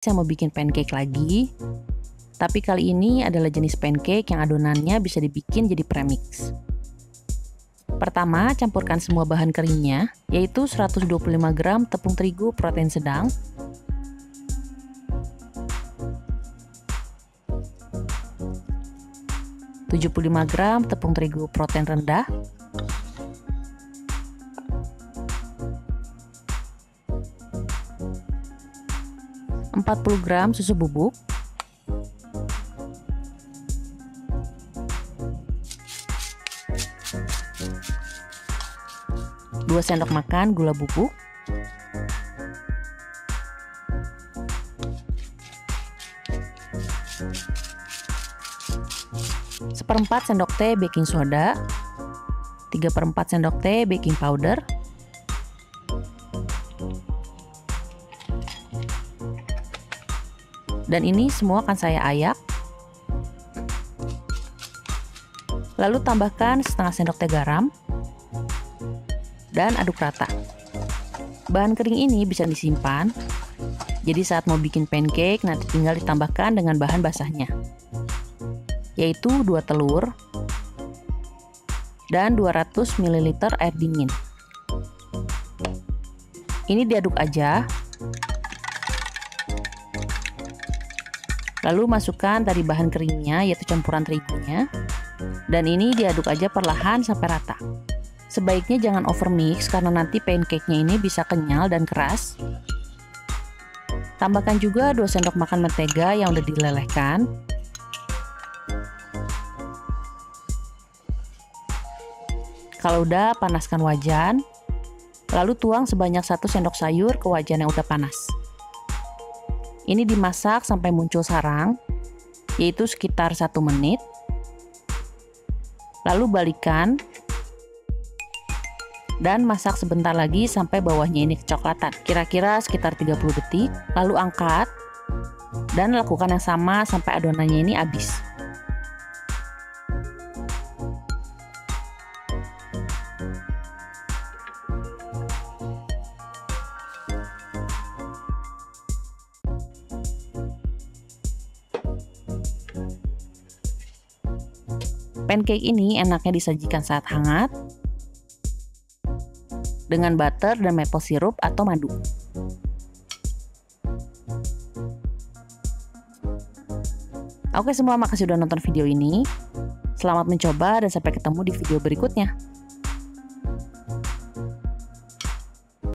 saya mau bikin pancake lagi. Tapi kali ini adalah jenis pancake yang adonannya bisa dibikin jadi premix. Pertama, campurkan semua bahan keringnya, yaitu 125 gram tepung terigu protein sedang, tujuh puluh lima gram tepung terigu protein rendah, 40 gram susu bubuk, dua sendok makan gula bubuk, seperempat sendok teh baking soda, 3 per 4 sendok teh baking powder, Dan ini semua akan saya ayak. Lalu tambahkan setengah sendok teh garam dan aduk rata. Bahan kering ini bisa disimpan. Jadi saat mau bikin pancake nanti tinggal ditambahkan dengan bahan basahnya. Yaitu 2 telur dan 200 ml air dingin. Ini diaduk aja Lalu masukkan dari bahan keringnya yaitu campuran terigunya. Dan ini diaduk aja perlahan sampai rata. Sebaiknya jangan over mix karena nanti pancake-nya ini bisa kenyal dan keras. Tambahkan juga 2 sendok makan mentega yang udah dilelehkan. Kalau udah, panaskan wajan. Lalu tuang sebanyak 1 sendok sayur ke wajan yang udah panas. Ini dimasak sampai muncul sarang, yaitu sekitar satu menit. Lalu balikan dan masak sebentar lagi sampai bawahnya ini kecoklatan. Kira-kira sekitar 30 detik, lalu angkat dan lakukan yang sama sampai adonannya ini habis. Pancake ini enaknya disajikan saat hangat dengan butter dan maple syrup atau madu. Oke semua, makasih udah nonton video ini. Selamat mencoba dan sampai ketemu di video berikutnya.